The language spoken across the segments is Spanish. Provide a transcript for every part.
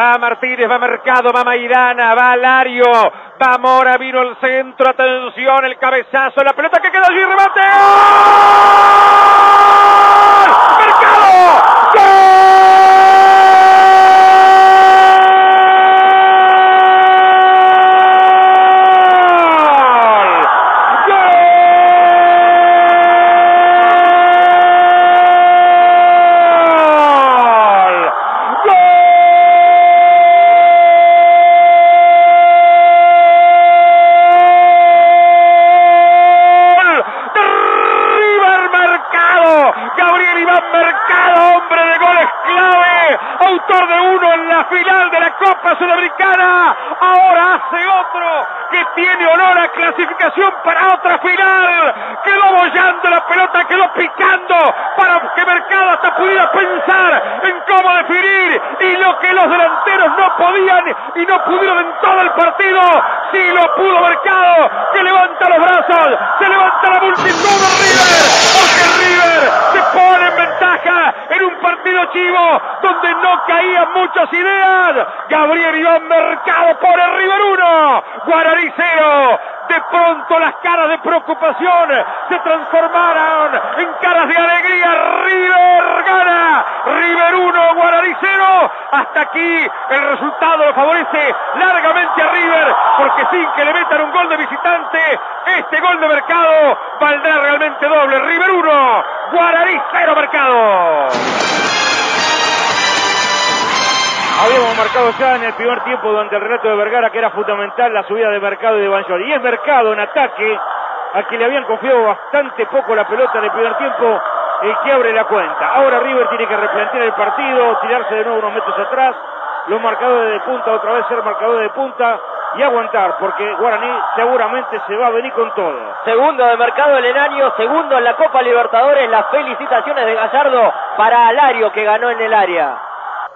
Va Martínez, va Mercado, va Maidana, va Lario, va Mora, vino el centro, atención, el cabezazo, la pelota que queda allí, remate. La final de la Copa Sudamericana, ahora hace otro que tiene olor a clasificación para otra final, quedó bollando la pelota, quedó picando para que Mercado hasta pudiera pensar en cómo definir. Y lo que los delanteros no podían y no pudieron en todo el partido, si lo pudo Mercado, que levanta los brazos, se levanta la multitud River, porque River se pone en ventaja en un donde no caían muchas ideas. Gabriel Iván Mercado por el River 1, Guaraní 0. De pronto las caras de preocupación se transformaron en caras de alegría. River gana. River 1, Guaraní 0. Hasta aquí el resultado lo favorece largamente a River porque sin que le metan un gol de visitante, este gol de mercado valdrá realmente doble. River 1, Guaraní 0 mercado. Habíamos marcado ya en el primer tiempo durante el relato de Vergara que era fundamental la subida de Mercado y de Banjol. Y es Mercado en ataque, a quien le habían confiado bastante poco la pelota en el primer tiempo, el que abre la cuenta. Ahora River tiene que replantear el partido, tirarse de nuevo unos metros atrás, los marcadores de punta, otra vez ser marcadores de punta y aguantar, porque Guaraní seguramente se va a venir con todo. Segundo de mercado el Enanio, segundo en la Copa Libertadores, las felicitaciones de Gallardo para Alario que ganó en el área.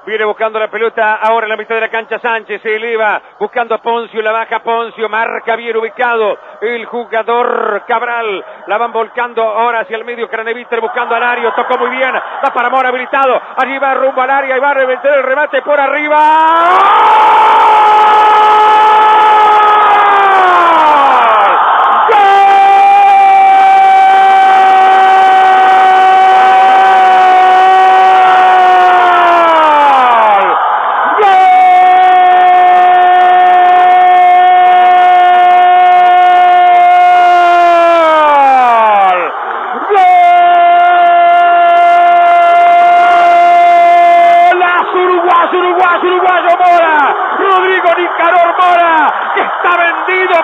Viene buscando la pelota ahora en la mitad de la cancha Sánchez. Se eleva buscando a Poncio. La baja Poncio. Marca bien ubicado el jugador Cabral. La van volcando ahora hacia el medio. Craneviter buscando al área. Tocó muy bien. Va para Mora habilitado. Allí va rumbo al área y va a reventar el remate por arriba.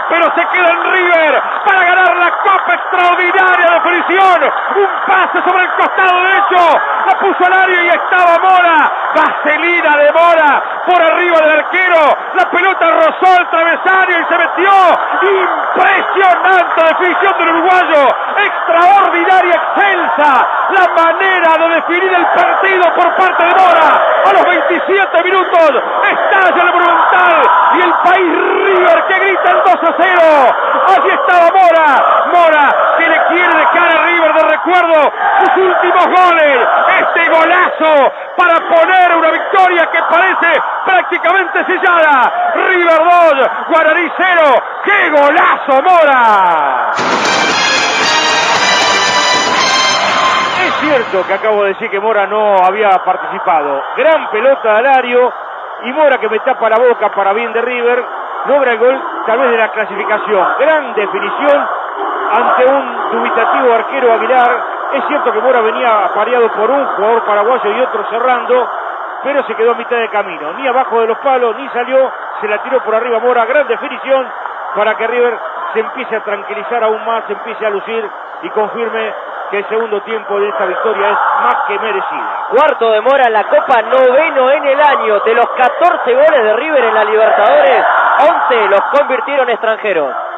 Pero se queda en River para ganar la Copa extraordinaria de Frisión. Un pase sobre el costado derecho, la puso al área y estaba Mora. Vaselina de Mora por arriba del arquero. La pelota rozó el travesario metió. Impresionante definición del uruguayo. Extraordinaria, excelsa. La manera de definir el partido por parte de Mora. A los 27 minutos estalla el Monumental y el país River que grita el 2 a 0. Allí estaba Mora. Mora que le quiere dejar a River de recuerdo sus últimos goles. Este golazo para poner una victoria que parece prácticamente sellada. River 2, Guaraní 0. ¡Qué golazo, Mora! Es cierto que acabo de decir que Mora no había participado. Gran pelota de Alario y Mora que me tapa la boca para bien de River logra el gol tal vez de la clasificación. Gran definición ante un dubitativo arquero Aguilar. Es cierto que Mora venía apareado por un jugador paraguayo y otro cerrando, pero se quedó a mitad de camino. Ni abajo de los palos, ni salió, se la tiró por arriba Mora. Gran definición para que River se empiece a tranquilizar aún más, se empiece a lucir y confirme que el segundo tiempo de esta victoria es más que merecida. Cuarto de Mora la Copa, noveno en el año. De los 14 goles de River en la Libertadores, 11 los convirtieron extranjeros.